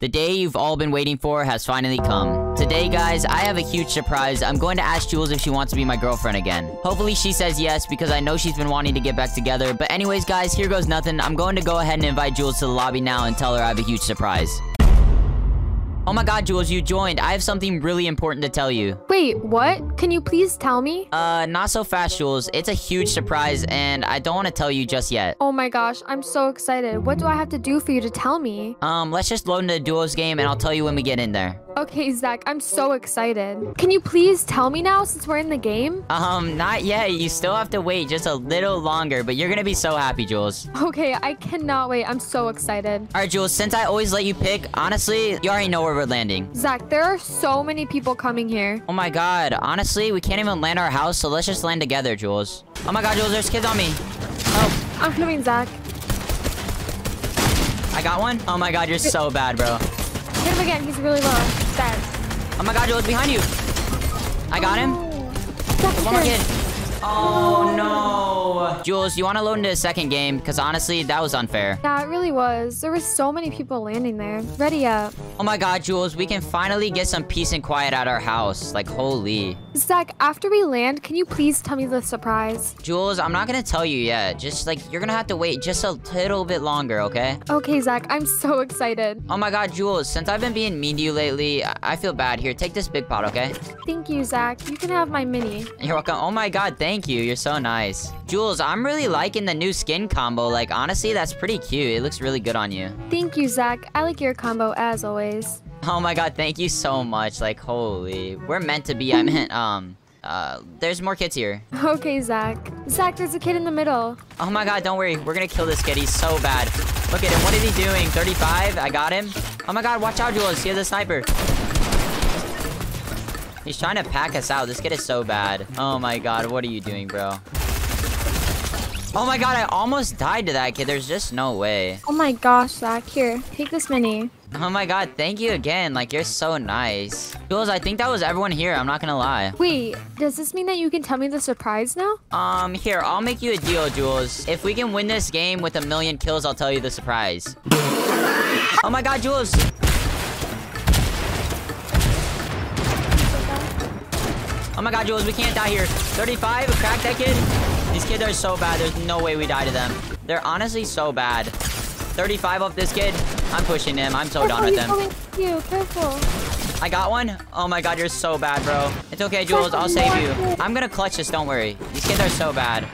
The day you've all been waiting for has finally come. Today, guys, I have a huge surprise. I'm going to ask Jules if she wants to be my girlfriend again. Hopefully, she says yes because I know she's been wanting to get back together. But anyways, guys, here goes nothing. I'm going to go ahead and invite Jules to the lobby now and tell her I have a huge surprise. Oh my god, Jules, you joined. I have something really important to tell you. Wait, what? Can you please tell me? Uh, not so fast, Jules. It's a huge surprise, and I don't want to tell you just yet. Oh my gosh, I'm so excited. What do I have to do for you to tell me? Um, let's just load into the duos game, and I'll tell you when we get in there. Okay, Zach, I'm so excited. Can you please tell me now since we're in the game? Um, not yet. You still have to wait just a little longer, but you're gonna be so happy, Jules. Okay, I cannot wait. I'm so excited. All right, Jules, since I always let you pick, honestly, you already know where we're landing. Zach, there are so many people coming here. Oh my god, honestly, we can't even land our house, so let's just land together, Jules. Oh my god, Jules, there's kids on me. Oh, I'm coming, Zach. I got one? Oh my god, you're so bad, bro. Hit him again. He's really low. Dead. Oh my god, Jules, behind you. I got him. One more kid. Oh. Jules, you want to load into a second game? Because honestly, that was unfair. Yeah, it really was. There were so many people landing there. Ready up. Oh my god, Jules, we can finally get some peace and quiet at our house. Like, holy. Zach, after we land, can you please tell me the surprise? Jules, I'm not gonna tell you yet. Just like, you're gonna have to wait just a little bit longer, okay? Okay, Zach, I'm so excited. Oh my god, Jules, since I've been being mean to you lately, I, I feel bad. Here, take this big pot, okay? Thank you, Zach. You can have my mini. You're welcome. Oh my god, thank you. You're so nice. Jules, I'm really liking the new skin combo. Like, honestly, that's pretty cute. It looks really good on you. Thank you, Zach. I like your combo as always. Oh my god, thank you so much. Like, holy. We're meant to be. I meant, um... Uh, there's more kids here. Okay, Zach. Zach, there's a kid in the middle. Oh my god, don't worry. We're gonna kill this kid. He's so bad. Look at him. What is he doing? 35? I got him. Oh my god, watch out, Jules. He has a sniper. He's trying to pack us out. This kid is so bad. Oh my god, what are you doing, bro? Oh my god, I almost died to that kid. There's just no way. Oh my gosh, Zach. Here, take this mini. Oh my god, thank you again. Like, you're so nice. Jules, I think that was everyone here. I'm not gonna lie. Wait, does this mean that you can tell me the surprise now? Um, here, I'll make you a deal, Jules. If we can win this game with a million kills, I'll tell you the surprise. Oh my god, Jules! Oh my god, Jules, we can't die here. 35, crack that kid. These kids are so bad. There's no way we die to them. They're honestly so bad. 35 off this kid. I'm pushing him. I'm so oh, done oh, with he's them. coming to you. Careful. I got one. Oh my god, you're so bad, bro. It's okay, Jules. I'll save you. I'm gonna clutch this, don't worry. These kids are so bad.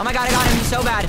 Oh my god, I got him. He's so bad.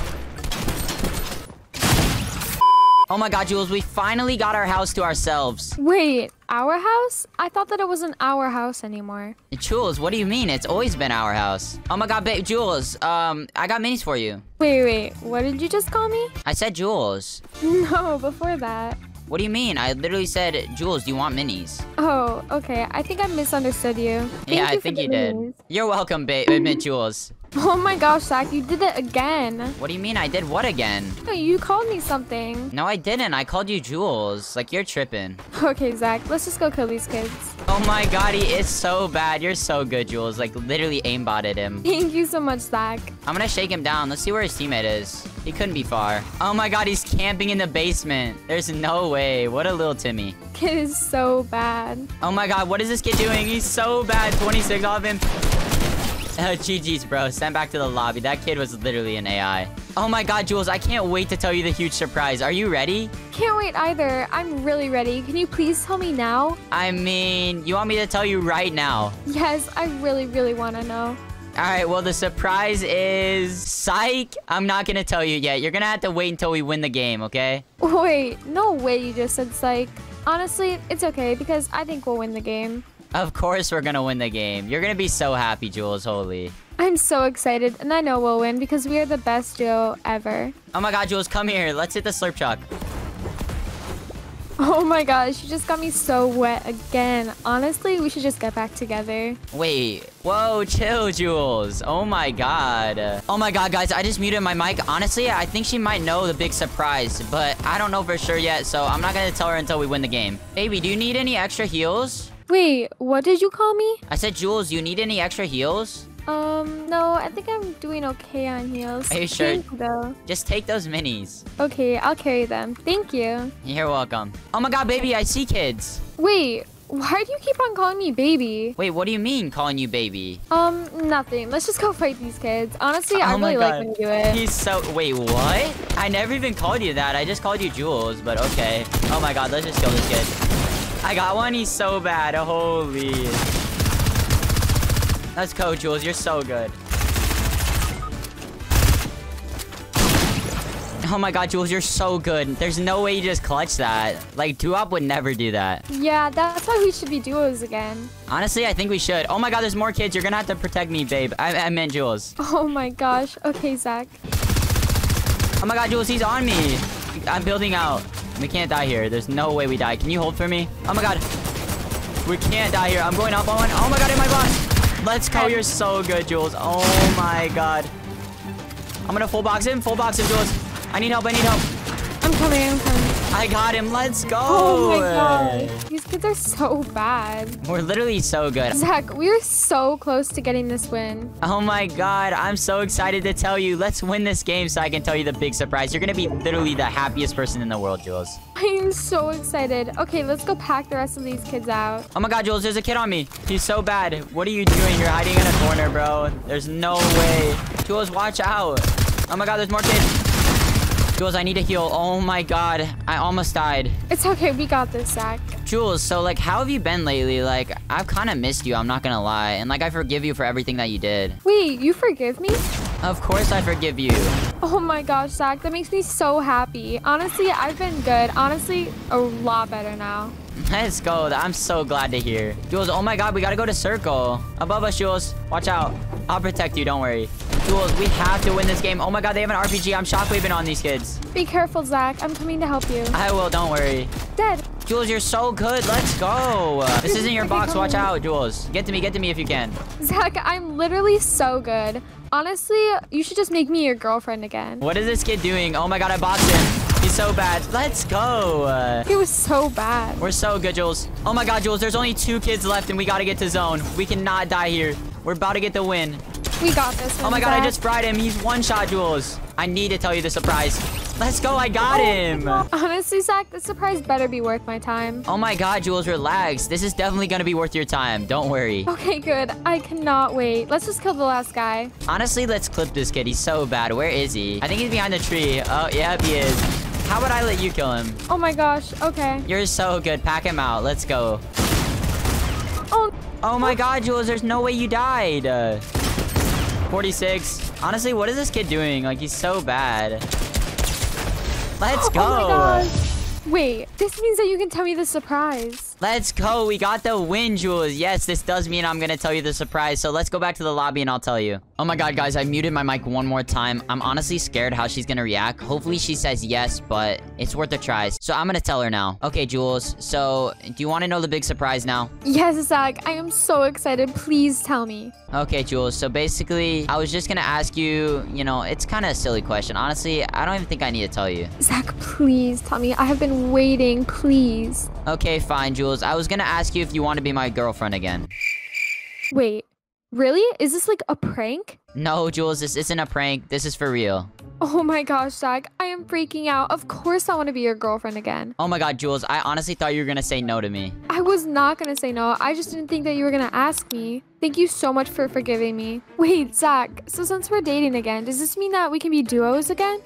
Oh my god, Jules, we finally got our house to ourselves. Wait, our house? I thought that it wasn't our house anymore. Jules, what do you mean? It's always been our house. Oh my god, babe, Jules, um, I got minis for you. Wait, wait, what did you just call me? I said Jules. No, before that. What do you mean? I literally said, Jules, do you want minis? Oh, okay. I think I misunderstood you. Thank yeah, I think you did. You're welcome, babe, admit Jules. Oh my gosh, Zach, you did it again. What do you mean I did what again? No, You called me something. No, I didn't. I called you Jules. Like, you're tripping. Okay, Zach, let's just go kill these kids. Oh my god, he is so bad. You're so good, Jules. Like, literally aimbotted him. Thank you so much, Zach. I'm gonna shake him down. Let's see where his teammate is. He couldn't be far. Oh my god, he's camping in the basement. There's no way. What a little Timmy. Kid is so bad. Oh my god, what is this kid doing? He's so bad. 26 off him. Uh, GG's, bro. Send back to the lobby. That kid was literally an AI. Oh my god, Jules, I can't wait to tell you the huge surprise. Are you ready? Can't wait either. I'm really ready. Can you please tell me now? I mean, you want me to tell you right now? Yes, I really, really want to know. All right, well, the surprise is... Psych! I'm not gonna tell you yet. You're gonna have to wait until we win the game, okay? Wait, no way you just said psych. Honestly, it's okay because I think we'll win the game. Of course we're gonna win the game. You're gonna be so happy, Jules, holy. I'm so excited and I know we'll win because we are the best duo ever. Oh my god, Jules, come here. Let's hit the slurp truck. Oh my gosh, you just got me so wet again. Honestly, we should just get back together. Wait. Whoa, chill, Jules. Oh my god. Oh my god, guys, I just muted my mic. Honestly, I think she might know the big surprise, but I don't know for sure yet, so I'm not gonna tell her until we win the game. Baby, do you need any extra heals? Wait, what did you call me? I said, Jules, you need any extra heals? Um, no, I think I'm doing okay on heals. Are you sure? Thank though. Just take those minis. Okay, I'll carry them. Thank you. You're welcome. Oh my god, baby, I see kids. Wait, why do you keep on calling me baby? Wait, what do you mean calling you baby? Um, nothing. Let's just go fight these kids. Honestly, I Oh my really like when you do it. He's so... Wait, what? I never even called you that. I just called you Jules, but okay. Oh my god, let's just kill this kid. I got one. He's so bad. Holy. Let's go, Jules. You're so good. Oh my god, Jules, you're so good. There's no way you just clutch that. Like, Duop would never do that. Yeah, that's why we should be duos again. Honestly, I think we should. Oh my god, there's more kids. You're gonna have to protect me, babe. I, I meant Jules. Oh my gosh. Okay, Zach. Oh my god, Jules, he's on me. I'm building out. We can't die here. There's no way we die. Can you hold for me? Oh my god. We can't die here. I'm going up on one. Oh my god, in my box. Let's go. You're so good, Jules. Oh my god. I'm gonna full box him. Full box him, Jules. I need help. I need help. I'm coming, I'm coming. I got him. Let's go. Oh my god. These kids are so bad. We're literally so good. Zach, we are so close to getting this win. Oh my god, I'm so excited to tell you. Let's win this game so I can tell you the big surprise. You're gonna be literally the happiest person in the world, Jules. I am so excited. Okay, let's go pack the rest of these kids out. Oh my god, Jules, there's a kid on me. He's so bad. What are you doing? You're hiding in a corner, bro. There's no way. Jules, watch out. Oh my god, there's more kids. Jules, I need to heal. Oh my god, I almost died. It's okay, we got this, Zach. Jules, so like, how have you been lately? Like, I've kind of missed you, I'm not gonna lie. And like, I forgive you for everything that you did. Wait, you forgive me? Of course I forgive you. Oh my gosh, Zach, that makes me so happy. Honestly, I've been good. Honestly, a lot better now. Let's go. I'm so glad to hear. Jules, oh my god, we gotta go to circle. Above us, Jules. Watch out. I'll protect you, don't worry. Jules, we have to win this game. Oh my god, they have an RPG. I'm shockwaving on these kids. Be careful, Zach. I'm coming to help you. I will, don't worry. Dead. Jules, you're so good. Let's go. This isn't your box. Watch out, Jules. Get to me, get to me if you can. Zach, I'm literally so good. Honestly, you should just make me your girlfriend again. What is this kid doing? Oh my god, I boxed him. He's so bad. Let's go. He was so bad. We're so good, Jules. Oh my god, Jules, there's only two kids left and we gotta get to zone. We cannot die here. We're about to get the win. We got this one, Oh my god, I just fried him. He's one shot, Jules. I need to tell you the surprise. Let's go, I got oh. him. Honestly, Zach, this surprise better be worth my time. Oh my god, Jules, relax. This is definitely gonna be worth your time. Don't worry. Okay, good. I cannot wait. Let's just kill the last guy. Honestly, let's clip this kid. He's so bad. Where is he? I think he's behind the tree. Oh, yep, he is. How about I let you kill him? Oh my gosh. Okay. You're so good. Pack him out. Let's go. Oh, Oh my god, Jules, there's no way you died. Uh, 46. Honestly, what is this kid doing? Like, he's so bad. Let's go. Oh my gosh. Wait, this means that you can tell me the surprise. Let's go. We got the win, Jules. Yes, this does mean I'm going to tell you the surprise. So let's go back to the lobby and I'll tell you. Oh my god, guys. I muted my mic one more time. I'm honestly scared how she's going to react. Hopefully she says yes, but it's worth a try. So I'm going to tell her now. Okay, Jules. So do you want to know the big surprise now? Yes, Zach. I am so excited. Please tell me. Okay, Jules. So basically, I was just going to ask you, you know, it's kind of a silly question. Honestly, I don't even think I need to tell you. Zach, please tell me. I have been waiting. Please. Okay, fine, Jules. I was going to ask you if you want to be my girlfriend again. Wait. Really? Is this like a prank? No, Jules, this isn't a prank. This is for real. Oh my gosh, Zach. I am freaking out. Of course I want to be your girlfriend again. Oh my god, Jules, I honestly thought you were gonna say no to me. I was not going to say no. I just didn't think that you were going to ask me. Thank you so much for forgiving me. Wait, Zach. So since we're dating again, does this mean that we can be duos again?